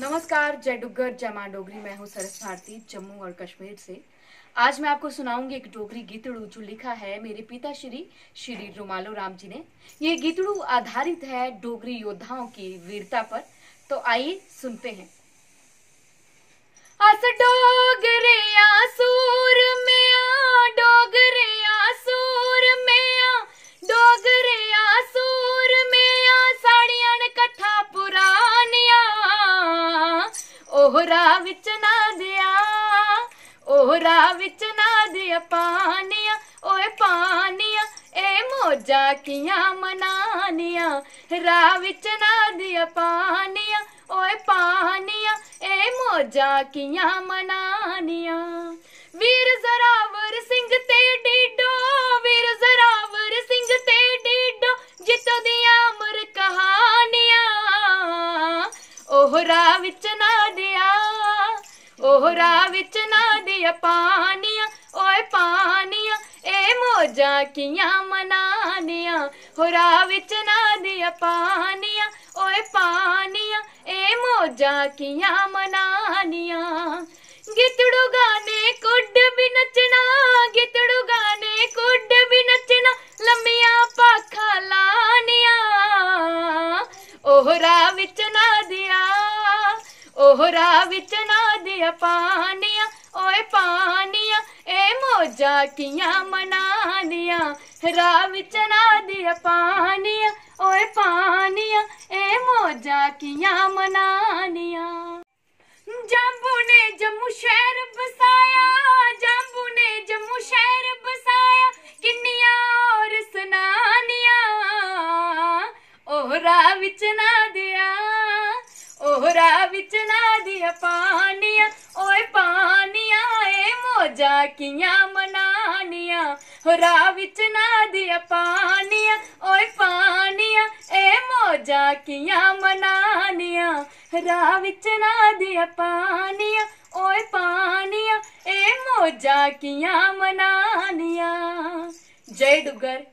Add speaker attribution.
Speaker 1: नमस्कार, जय डुगर जय माँ डोगरी। मैं हूँ सरस भारती, जम्मू और कश्मीर से। आज मैं आपको सुनाऊँगी एक डोगरी गीतड़ू जो लिखा है मेरे पिता श्री श्री रुमालो राम जी ने। ये गीतड़ू आधारित है डोगरी योद्धाओं की वीरता पर। तो आइए सुनते हैं। अस डोगरे सूर ਉਹ ਰਾਹ ਵਿੱਚ ਨਾ ਦਿਆ, ਉਹ ਰਾਹ ਵਿੱਚ ਨਾ ਦਿਆ ਪਾਨੀਆਂ ਓਏ ਪਾਨੀਆਂ ਏ ਮੋਜਾ ਕੀਆਂ ਮਨਾਨੀਆਂ ਰਾਹ ਵਿੱਚ ਨਾ ਦਿਆ ਪਾਨੀਆਂ ਓਏ ਪਾਨੀਆਂ ਏ ਮੋਜਾ ਕੀਆਂ ਮਨਾਨੀਆਂ ਵੀਰ ਜ਼ਰਾਵਰ ਸਿੰਘ ਤੇ ਡੀਡੋ, ਵੀਰ ਜ਼ਰਾਵਰ ਸਿੰਘ ਤੇ ਡੀਡੋ, ਜਿੱਤੋ ਦੀਆਂ ਅਮਰ ਕਹਾਣੀਆਂ। ਉਹ ਰਾਹ ਵਿੱਚ ਨਾ ਉਹਰਾ ਵਿੱਚ ਨਾ ਦਿਆ ਪਾਨੀਆਂ ਓਏ ਪਾਨੀਆਂ ਏ ਮੋਜਾਂ ਕੀਆਂ ਮਨਾਨੀਆਂ ਹੋਰਾ ਵਿੱਚ ਨਾ ਦਿਆ ਪਾਨੀਆਂ ਓਏ ਪਾਨੀਆਂ ਏ ਮੋਜਾਂ ਕੀਆਂ ਮਨਾਨੀਆਂ ਗਿੱਤੜੂ ਗਾਣੇ ਕੁੱਡ ਵੀ ਨੱਚਣਾ ਗਿੱਤੜੂ ਗਾਣੇ ਕੁੱਡ ਵੀ ਨੱਚਣਾ, ਲੰਮੀਆਂ ਪਾਖਾਂ ਲਾਨੀਆਂ ਉਹਰਾ ਵਿੱਚ ਨਾ ਦਿਆ ਉਹਰਾ ਵਿੱਚ ਨਾ ਦਿਆ ਪਾਨੀਆਂ ਓਏ ਪਾਨੀਆਂ ਏ ਮੋਜਾਂ ਕੀਆਂ ਮਨਾਨੀਆਂ ਰਾਹ ਵਿੱਚ ਨਾ ਦਿਆ ਪਾਨੀਆਂ ਓਏ ਪਾਨੀਆਂ ਏ ਮੋਜਾਂ ਕੀਆਂ ਮਨਾਨੀਆਂ ਜੰਬੂ ਨੇ ਜੰਮੂ ਸ਼ਹਿਰ ਬਸਾਇਆ ਜੰਬੂ ਨੇ ਜੰਮੂ ਸ਼ਹਿਰ ਬਸਾਇਆ ਕਿੰਨੀਆਂ ਔਰ ਸੁਨਾਨੀਆਂ। ਉਹਰਾ ਵਿੱਚ ਨਾ ਦਿਆ ਉਹਰਾ ਵਿੱਚ ਨਾ ਦਿਆ ਪਾਨੀਆਂ ਮੋਜਾ ਕੀਆਂ ਮਨਾਨੀਆਂ ਹੋਰਾ ਵਿੱਚ ਨਾ ਦਿਆ ਪਾਨੀਆਂ ਓਏ ਪਾਨੀਆਂ ਏ ਮੋਜਾ ਕੀਆਂ ਮਨਾਨੀਆਂ ਰਾਹ ਵਿੱਚ ਨਾ ਦਿਆ ਪਾਨੀਆਂ ਓਏ ਪਾਨੀਆਂ ਏ ਮੋਜਾ ਕੀਆਂ ਮਨਾਨੀਆਂ ਜੈ ਡੁਗਰ।